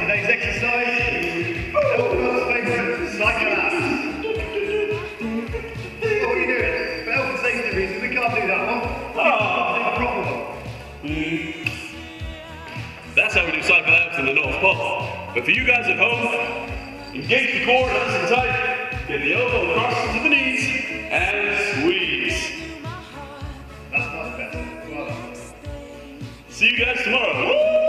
today's exercise is Elfman's favourite cycle abs. What are you doing? For health and safety reasons, we can't do that one. We ah. have to proper. Hmm. That's how we do cycle abs in the North Pole. But for you guys at home, engage the core nice and tight, get the elbow across to the knees, and squeeze. That's much better. Well. See you guys tomorrow.